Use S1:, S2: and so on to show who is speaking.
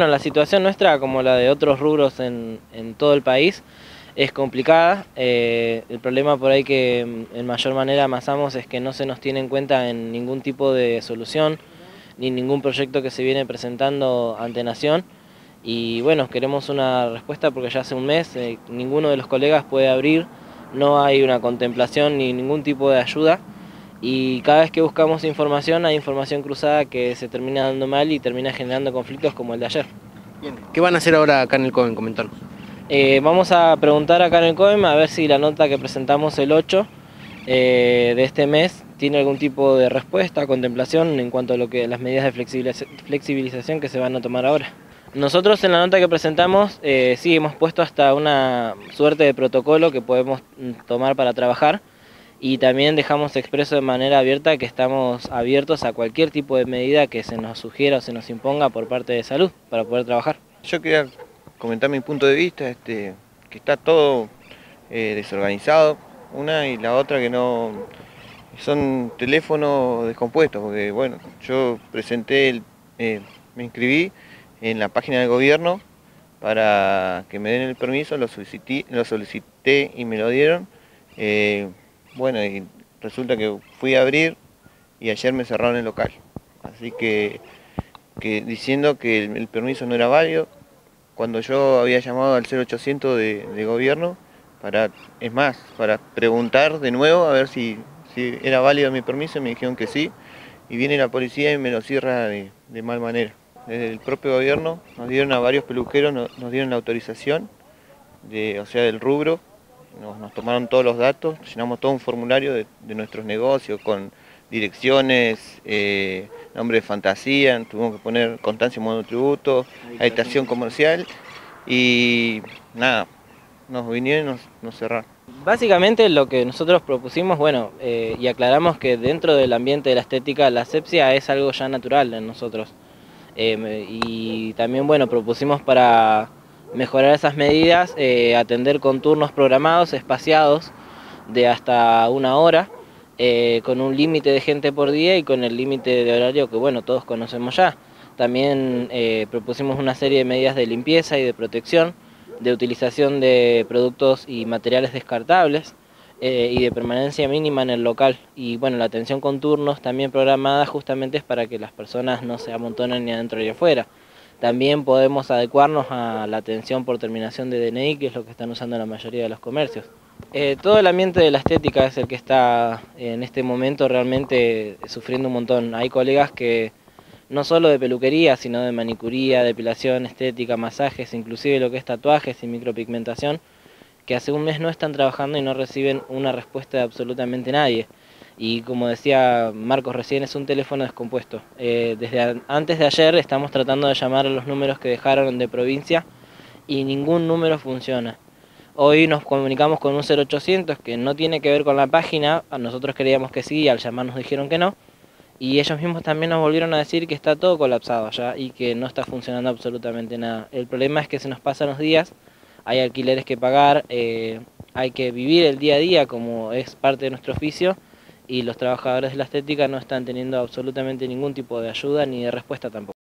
S1: Bueno, la situación nuestra, como la de otros rubros en, todo el país, es complicada. Eh, el problema por ahí que en mayor manera amasamos es que no se nos tiene en cuenta en ningún tipo de solución, ni ningún proyecto que se viene presentando ante Nación. Y bueno, queremos una respuesta porque ya hace un mes eh, ninguno de los colegas puede abrir, no hay una contemplación ni ningún tipo de ayuda y cada vez que buscamos información hay información cruzada que se termina dando mal y termina generando conflictos como el de ayer.
S2: ¿Qué van a hacer ahora acá en el COEM? Comentarnos.
S1: Eh, vamos a preguntar acá en el COEM a ver si la nota que presentamos el 8 eh, de este mes tiene algún tipo de respuesta, contemplación en cuanto a lo que las medidas de flexibilización que se van a tomar ahora. Nosotros en la nota que presentamos eh, sí hemos puesto hasta una suerte de protocolo que podemos mm, tomar para trabajar y también dejamos expreso de manera abierta que estamos abiertos a cualquier tipo de medida que se nos sugiera o se nos imponga por parte de salud para poder trabajar.
S3: Yo quería comentar mi punto de vista, este, que está todo eh, desorganizado, una y la otra que no son teléfonos descompuestos, porque bueno, yo presenté, eh, me inscribí en la página del gobierno para que me den el permiso, lo solicité, lo solicité y me lo dieron. Eh, bueno, y resulta que fui a abrir y ayer me cerraron el local. Así que, diciendo que el, permiso no era válido, cuando yo había llamado al 0800 de, gobierno, para, es más, para preguntar de nuevo a ver si, era válido mi permiso, me dijeron que sí, y viene la policía y me lo cierra de, mal manera. Desde el propio gobierno nos dieron a varios peluqueros, nos, dieron la autorización, de, o sea, del rubro, nos, tomaron todos los datos, llenamos todo un formulario de, nuestros negocios con direcciones, eh, nombre de fantasía, tuvimos que poner constancia en modo tributo, habitación comercial y nada, nos vinieron y nos, cerraron.
S1: Básicamente lo que nosotros propusimos, bueno, eh, y aclaramos que dentro del ambiente de la estética la asepsia es algo ya natural en nosotros. Eh, y también, bueno, propusimos para mejorar esas medidas, eh, atender con turnos programados, espaciados, de hasta una hora, eh, con un límite de gente por día y con el límite de horario que bueno, todos conocemos ya. También eh, propusimos una serie de medidas de limpieza y de protección, de utilización de productos y materiales descartables y de permanencia mínima en el local. Y bueno, la atención con turnos también programada justamente es para que las personas no se amontonen ni adentro ni afuera. También podemos adecuarnos a la atención por terminación de DNI, que es lo que están usando la mayoría de los comercios. Eh, todo el ambiente de la estética es el que está en este momento realmente sufriendo un montón. Hay colegas que no solo de peluquería, sino de manicuría, depilación, estética, masajes, inclusive lo que es tatuajes y micropigmentación, que hace un mes no están trabajando y no reciben una respuesta de absolutamente nadie y como decía Marcos recién es un teléfono descompuesto. Eh, desde antes de ayer estamos tratando de llamar a los números que dejaron de provincia y ningún número funciona. Hoy nos comunicamos con un 0800 que no tiene que ver con la página, nosotros creíamos que sí, al llamar nos dijeron que no, y ellos mismos también nos volvieron a decir que está todo colapsado ya y que no está funcionando absolutamente nada. El problema es que se nos pasan los días, hay alquileres que pagar, eh, hay que vivir el día a día como es parte de nuestro oficio, y los trabajadores de la estética no están teniendo absolutamente ningún tipo de ayuda ni de respuesta tampoco.